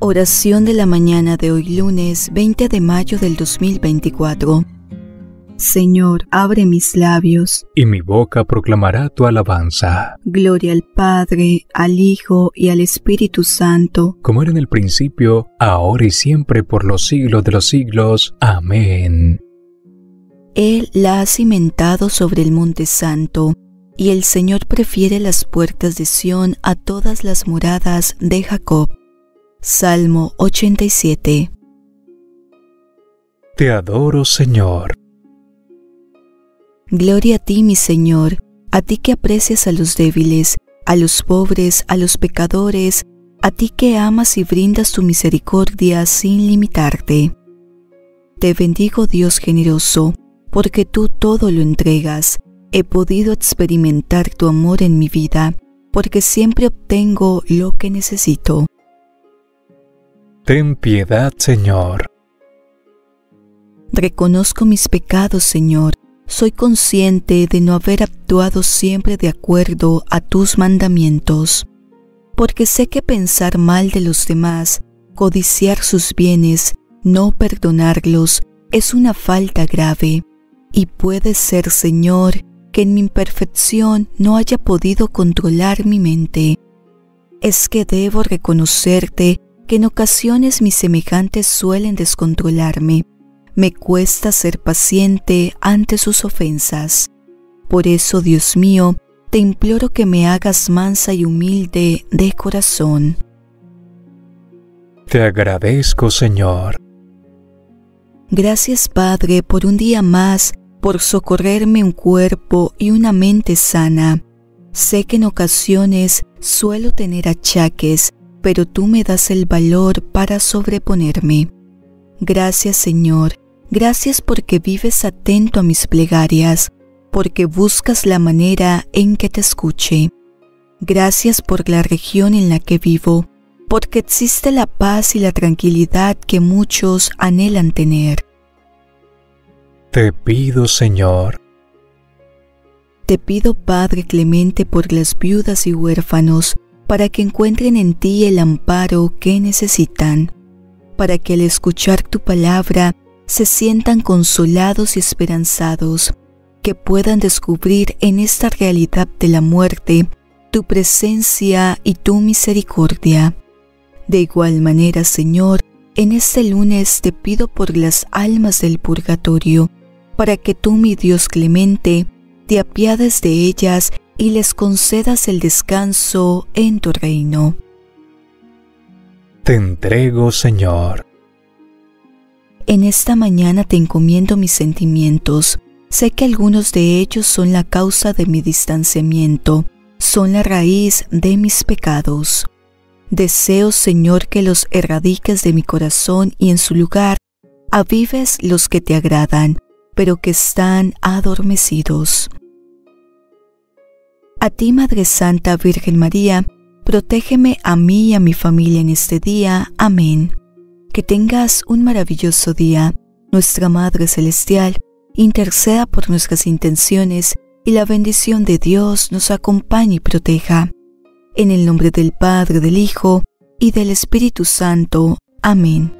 Oración de la mañana de hoy lunes 20 de mayo del 2024. Señor, abre mis labios. Y mi boca proclamará tu alabanza. Gloria al Padre, al Hijo y al Espíritu Santo. Como era en el principio, ahora y siempre por los siglos de los siglos. Amén. Él la ha cimentado sobre el monte santo, y el Señor prefiere las puertas de Sión a todas las moradas de Jacob. Salmo 87 Te adoro, Señor. Gloria a ti, mi Señor, a ti que aprecias a los débiles, a los pobres, a los pecadores, a ti que amas y brindas tu misericordia sin limitarte. Te bendigo, Dios generoso, porque tú todo lo entregas. He podido experimentar tu amor en mi vida, porque siempre obtengo lo que necesito. Ten piedad, Señor. Reconozco mis pecados, Señor. Soy consciente de no haber actuado siempre de acuerdo a tus mandamientos, porque sé que pensar mal de los demás, codiciar sus bienes, no perdonarlos, es una falta grave, y puede ser, Señor, que en mi imperfección no haya podido controlar mi mente. Es que debo reconocerte que en ocasiones mis semejantes suelen descontrolarme. Me cuesta ser paciente ante sus ofensas. Por eso, Dios mío, te imploro que me hagas mansa y humilde de corazón. Te agradezco, Señor. Gracias, Padre, por un día más, por socorrerme un cuerpo y una mente sana. Sé que en ocasiones suelo tener achaques, pero tú me das el valor para sobreponerme. Gracias Señor, gracias porque vives atento a mis plegarias, porque buscas la manera en que te escuche. Gracias por la región en la que vivo, porque existe la paz y la tranquilidad que muchos anhelan tener. Te pido, Señor. Te pido, Padre clemente, por las viudas y huérfanos, para que encuentren en ti el amparo que necesitan, para que al escuchar tu palabra se sientan consolados y esperanzados, que puedan descubrir en esta realidad de la muerte tu presencia y tu misericordia. De igual manera, Señor, en este lunes te pido por las almas del purgatorio, para que tú, mi Dios clemente, te apiades de ellas y les concedas el descanso en tu reino. Te entrego, Señor. En esta mañana te encomiendo mis sentimientos. Sé que algunos de ellos son la causa de mi distanciamiento, son la raíz de mis pecados. Deseo, Señor, que los erradiques de mi corazón y en su lugar avives los que te agradan, pero que están adormecidos. A ti, Madre Santa Virgen María, protégeme a mí y a mi familia en este día. Amén. Que tengas un maravilloso día. Nuestra Madre Celestial interceda por nuestras intenciones y la bendición de Dios nos acompañe y proteja. En el nombre del Padre, del Hijo y del Espíritu Santo. Amén.